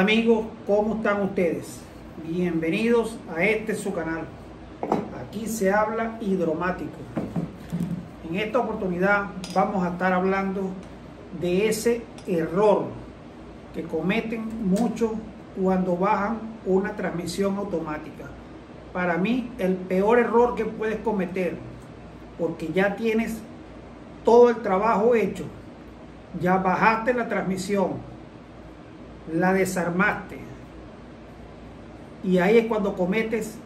Amigos, ¿cómo están ustedes? Bienvenidos a este su canal. Aquí se habla hidromático. En esta oportunidad vamos a estar hablando de ese error que cometen muchos cuando bajan una transmisión automática. Para mí el peor error que puedes cometer, porque ya tienes todo el trabajo hecho, ya bajaste la transmisión, la desarmaste. Y ahí es cuando cometes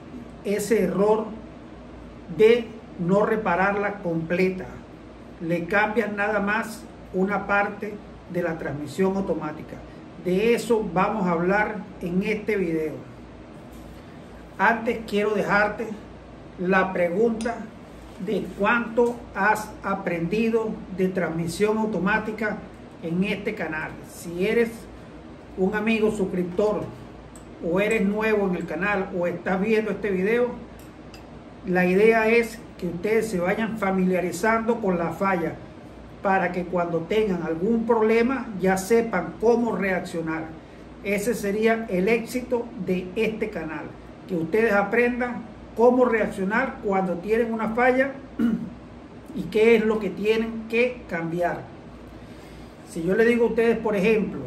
ese error de no repararla completa. Le cambias nada más una parte de la transmisión automática. De eso vamos a hablar en este video. Antes quiero dejarte la pregunta de cuánto has aprendido de transmisión automática en este canal. Si eres un amigo suscriptor o eres nuevo en el canal o estás viendo este video, la idea es que ustedes se vayan familiarizando con la falla para que cuando tengan algún problema ya sepan cómo reaccionar. Ese sería el éxito de este canal, que ustedes aprendan cómo reaccionar cuando tienen una falla y qué es lo que tienen que cambiar. Si yo le digo a ustedes, por ejemplo,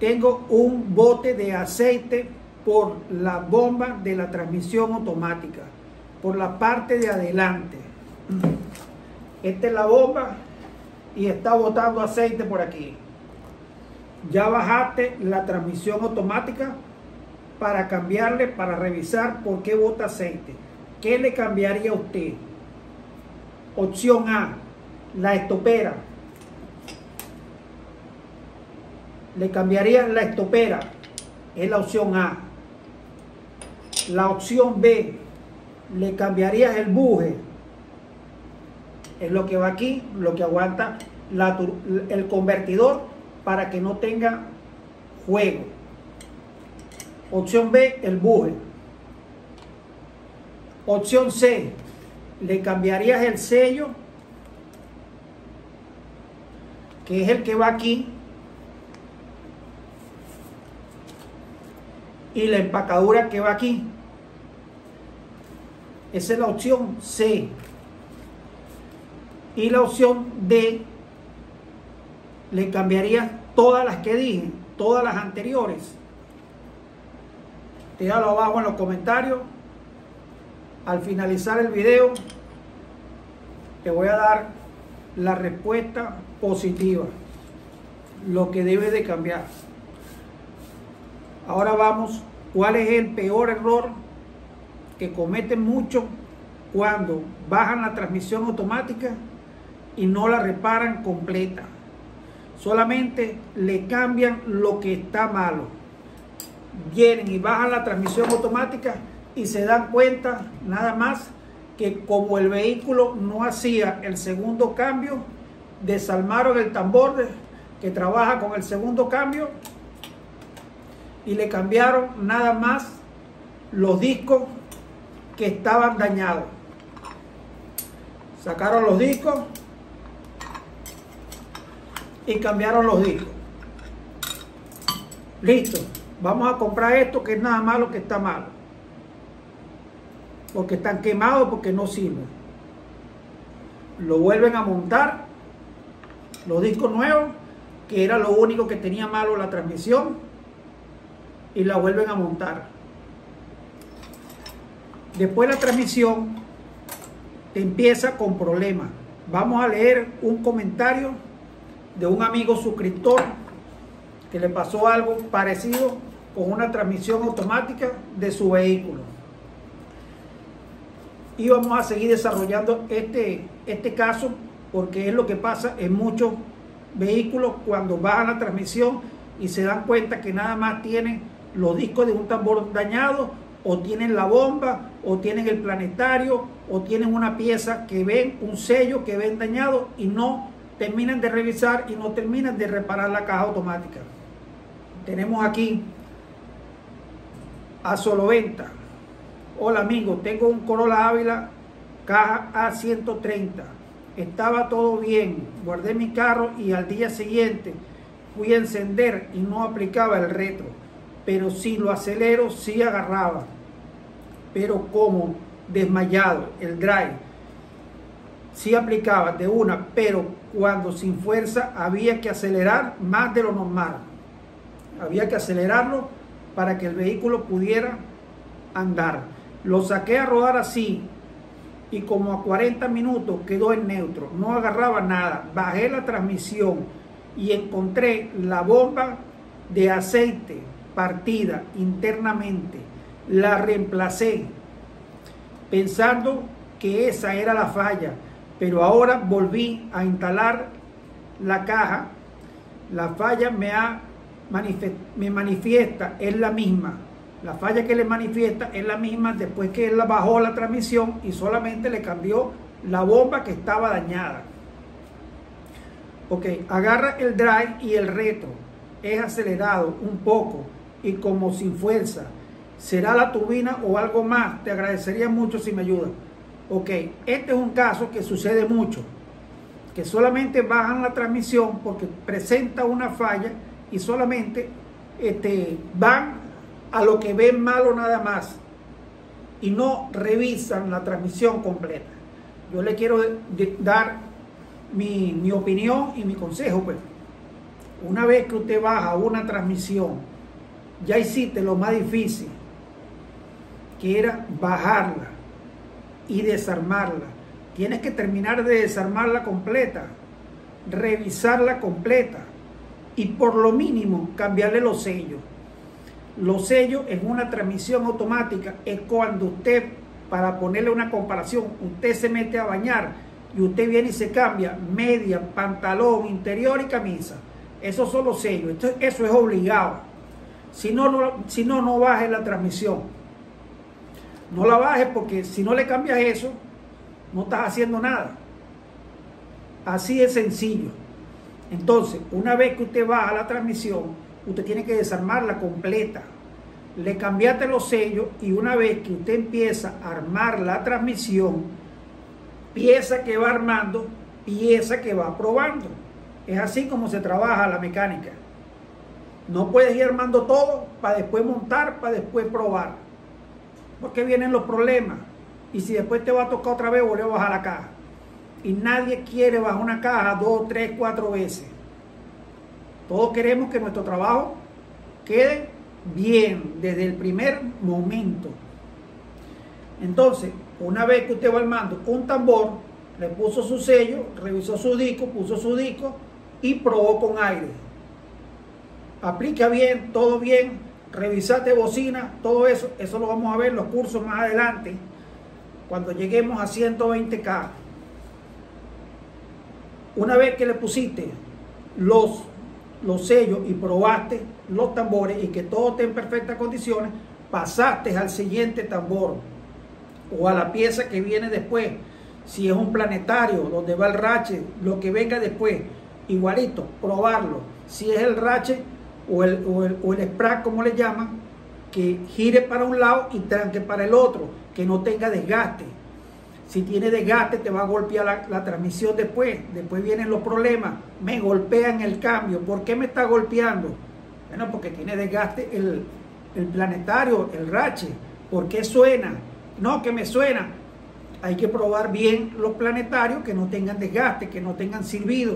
tengo un bote de aceite por la bomba de la transmisión automática, por la parte de adelante. Esta es la bomba y está botando aceite por aquí. Ya bajaste la transmisión automática para cambiarle, para revisar por qué bota aceite. ¿Qué le cambiaría a usted? Opción A, la estopera le cambiaría la estopera, es la opción A. La opción B, le cambiaría el buje, es lo que va aquí, lo que aguanta el convertidor para que no tenga juego. Opción B, el buje. Opción C, le cambiarías el sello, que es el que va aquí, y la empacadura que va aquí. Esa es la opción C. Y la opción D le cambiaría todas las que dije, todas las anteriores. Déjalo abajo en los comentarios. Al finalizar el video te voy a dar la respuesta positiva. Lo que debe de cambiar. Ahora vamos, ¿cuál es el peor error que cometen muchos cuando bajan la transmisión automática y no la reparan completa? Solamente le cambian lo que está malo. Vienen y bajan la transmisión automática y se dan cuenta nada más que como el vehículo no hacía el segundo cambio, desalmaron el tambor que trabaja con el segundo cambio y le cambiaron nada más los discos que estaban dañados. Sacaron los discos y cambiaron los discos. Listo. Vamos a comprar esto que es nada malo que está malo. Porque están quemados porque no sirven. Lo vuelven a montar. Los discos nuevos, que era lo único que tenía malo la transmisión y la vuelven a montar. Después la transmisión empieza con problemas. Vamos a leer un comentario de un amigo suscriptor que le pasó algo parecido con una transmisión automática de su vehículo. Y vamos a seguir desarrollando este, este caso porque es lo que pasa en muchos vehículos cuando bajan la transmisión y se dan cuenta que nada más tienen los discos de un tambor dañado o tienen la bomba o tienen el planetario o tienen una pieza que ven, un sello que ven dañado y no terminan de revisar y no terminan de reparar la caja automática. Tenemos aquí a solo venta. Hola amigo, tengo un Corolla Ávila caja A130. Estaba todo bien. Guardé mi carro y al día siguiente fui a encender y no aplicaba el retro, pero si lo acelero, sí agarraba, pero como desmayado, el drive, sí aplicaba de una, pero cuando sin fuerza había que acelerar más de lo normal, había que acelerarlo para que el vehículo pudiera andar. Lo saqué a rodar así y como a 40 minutos quedó en neutro, no agarraba nada, bajé la transmisión y encontré la bomba de aceite partida internamente, la reemplacé pensando que esa era la falla, pero ahora volví a instalar la caja, la falla me, ha me manifiesta, es la misma, la falla que le manifiesta es la misma después que él bajó la transmisión y solamente le cambió la bomba que estaba dañada. Ok, agarra el drive y el retro. Es acelerado un poco y como sin fuerza. ¿Será la turbina o algo más? Te agradecería mucho si me ayudas. Ok, este es un caso que sucede mucho. Que solamente bajan la transmisión porque presenta una falla y solamente este, van a lo que ven malo nada más y no revisan la transmisión completa. Yo le quiero dar mi, mi, opinión y mi consejo, pues. Una vez que usted baja una transmisión, ya hiciste lo más difícil, que era bajarla y desarmarla. Tienes que terminar de desarmarla completa, revisarla completa y por lo mínimo cambiarle los sellos los sellos en una transmisión automática es cuando usted, para ponerle una comparación, usted se mete a bañar y usted viene y se cambia media, pantalón, interior y camisa. Esos son los sellos. eso es obligado. Si no, no, si no, no baje la transmisión. No la baje porque si no le cambias eso, no estás haciendo nada. Así es sencillo. Entonces, una vez que usted baja la transmisión, usted tiene que desarmarla completa. Le cambiaste los sellos y una vez que usted empieza a armar la transmisión, pieza que va armando, pieza que va probando. Es así como se trabaja la mecánica. No puedes ir armando todo para después montar, para después probar. Porque vienen los problemas. Y si después te va a tocar otra vez, volver a bajar la caja. Y nadie quiere bajar una caja dos, tres, cuatro veces. Todos queremos que nuestro trabajo quede bien desde el primer momento. Entonces, una vez que usted va armando un tambor, le puso su sello, revisó su disco, puso su disco y probó con aire. Aplica bien, todo bien, revisate bocina, todo eso, eso lo vamos a ver en los cursos más adelante, cuando lleguemos a 120K. Una vez que le pusiste los los sellos y probaste los tambores y que todo esté en perfectas condiciones, pasaste al siguiente tambor o a la pieza que viene después. Si es un planetario donde va el rache, lo que venga después, igualito, probarlo. Si es el rache o el, o el, o el como le llaman, que gire para un lado y tranque para el otro, que no tenga desgaste si tiene desgaste, te va a golpear la, transmisión después. Después vienen los problemas. Me golpean el cambio. ¿Por qué me está golpeando? Bueno, porque tiene desgaste el, el planetario, el rache. ¿Por qué suena? No, que me suena. Hay que probar bien los planetarios que no tengan desgaste, que no tengan silbido.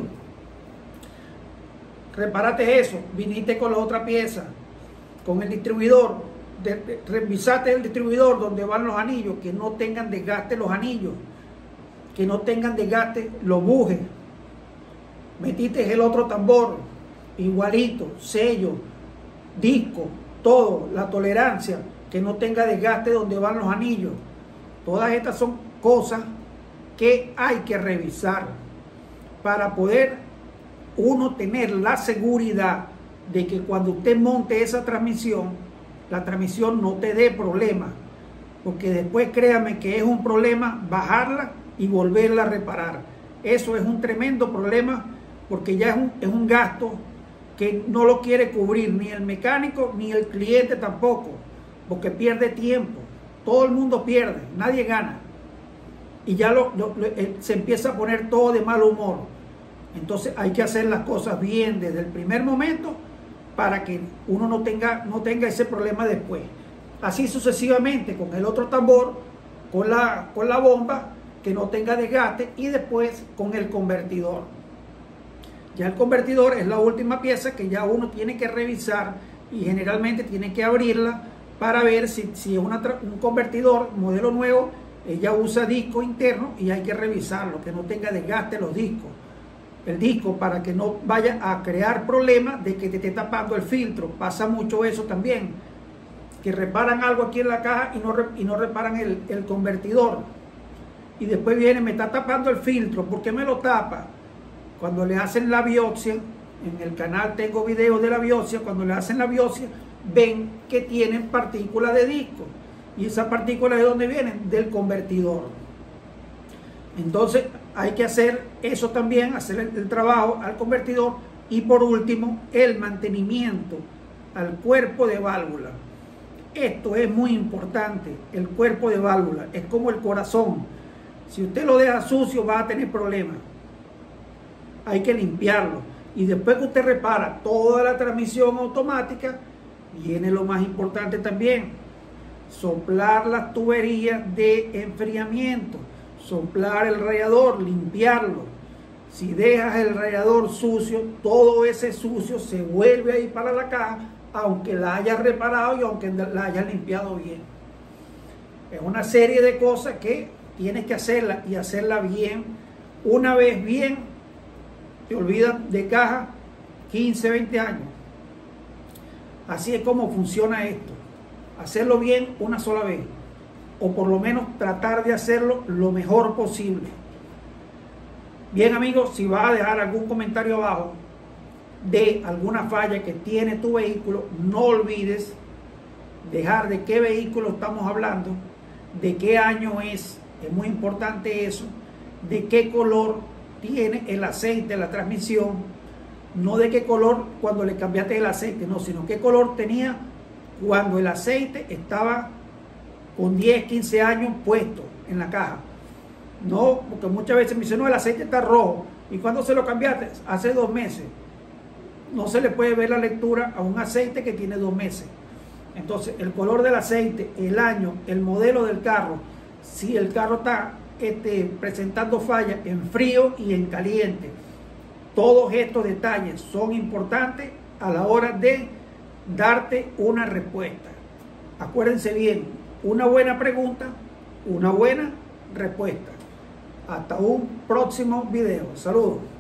Repárate eso. Viniste con la otra pieza, con el distribuidor de, revisate el distribuidor donde van los anillos, que no tengan desgaste los anillos, que no tengan desgaste los bujes. Metiste el otro tambor, igualito, sello, disco, todo, la tolerancia, que no tenga desgaste donde van los anillos. Todas estas son cosas que hay que revisar para poder uno tener la seguridad de que cuando usted monte esa transmisión, la transmisión no te dé problema. Porque después créame que es un problema bajarla y volverla a reparar. Eso es un tremendo problema porque ya es un, es un gasto que no lo quiere cubrir ni el mecánico ni el cliente tampoco, porque pierde tiempo. Todo el mundo pierde, nadie gana. Y ya lo, se empieza a poner todo de mal humor. Entonces hay que hacer las cosas bien desde el primer momento para que uno no tenga, no tenga ese problema después. Así sucesivamente con el otro tambor, con la, con la bomba, que no tenga desgaste y después con el convertidor. Ya el convertidor es la última pieza que ya uno tiene que revisar y generalmente tiene que abrirla para ver si, si es un convertidor modelo nuevo, ella usa disco interno y hay que revisarlo, que no tenga desgaste los discos. El disco para que no vaya a crear problemas de que te esté tapando el filtro. Pasa mucho eso también, que reparan algo aquí en la caja y no, y no reparan el, el convertidor. Y después viene, me está tapando el filtro, ¿por qué me lo tapa? Cuando le hacen la biopsia, en el canal tengo videos de la biopsia, cuando le hacen la biopsia, ven que tienen partículas de disco. Y esas partículas de dónde vienen? Del convertidor. Entonces hay que hacer eso también, hacer el, trabajo al convertidor y por último el mantenimiento al cuerpo de válvula. Esto es muy importante, el cuerpo de válvula, es como el corazón. Si usted lo deja sucio va a tener problemas. Hay que limpiarlo. Y después que usted repara toda la transmisión automática, viene lo más importante también, soplar las tuberías de enfriamiento, soplar el radiador, limpiarlo. Si dejas el radiador sucio, todo ese sucio se vuelve ahí para la caja, aunque la hayas reparado y aunque la hayas limpiado bien. Es una serie de cosas que tienes que hacerla y hacerla bien. Una vez bien, te olvidas de caja 15, 20 años. Así es como funciona esto. Hacerlo bien una sola vez. O por lo menos tratar de hacerlo lo mejor posible. Bien amigos, si vas a dejar algún comentario abajo de alguna falla que tiene tu vehículo, no olvides dejar de qué vehículo estamos hablando, de qué año es, es muy importante eso, de qué color tiene el aceite, la transmisión, no de qué color cuando le cambiaste el aceite, no, sino qué color tenía cuando el aceite estaba con 10, 15 años puesto en la caja. No, porque muchas veces me dicen, no, el aceite está rojo. ¿Y cuando se lo cambiaste? Hace dos meses. No se le puede ver la lectura a un aceite que tiene dos meses. Entonces, el color del aceite, el año, el modelo del carro, si el carro está este, presentando fallas en frío y en caliente, todos estos detalles son importantes a la hora de darte una respuesta. Acuérdense bien, una buena pregunta, una buena respuesta. Hasta un próximo video. Saludos.